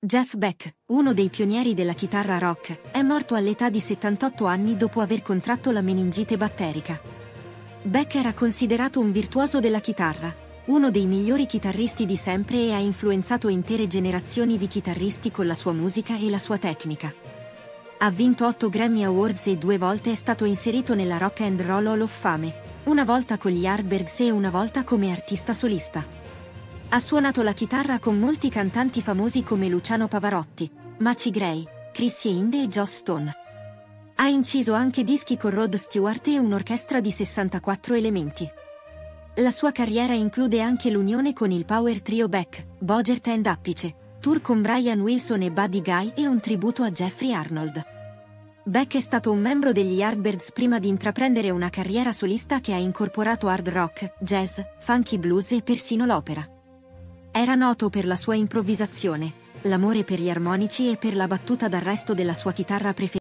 Jeff Beck, uno dei pionieri della chitarra rock, è morto all'età di 78 anni dopo aver contratto la meningite batterica. Beck era considerato un virtuoso della chitarra, uno dei migliori chitarristi di sempre e ha influenzato intere generazioni di chitarristi con la sua musica e la sua tecnica. Ha vinto 8 Grammy Awards e due volte è stato inserito nella Rock and Roll Hall of Fame, una volta con gli Yardbirds e una volta come artista solista. Ha suonato la chitarra con molti cantanti famosi come Luciano Pavarotti, Maci Gray, Chrissy Hinde e Joss Stone. Ha inciso anche dischi con Rod Stewart e un'orchestra di 64 elementi. La sua carriera include anche l'unione con il power trio Beck, Bogert and Appice, tour con Brian Wilson e Buddy Guy e un tributo a Jeffrey Arnold. Beck è stato un membro degli Yardbirds prima di intraprendere una carriera solista che ha incorporato hard rock, jazz, funky blues e persino l'opera. Era noto per la sua improvvisazione, l'amore per gli armonici e per la battuta d'arresto della sua chitarra preferita.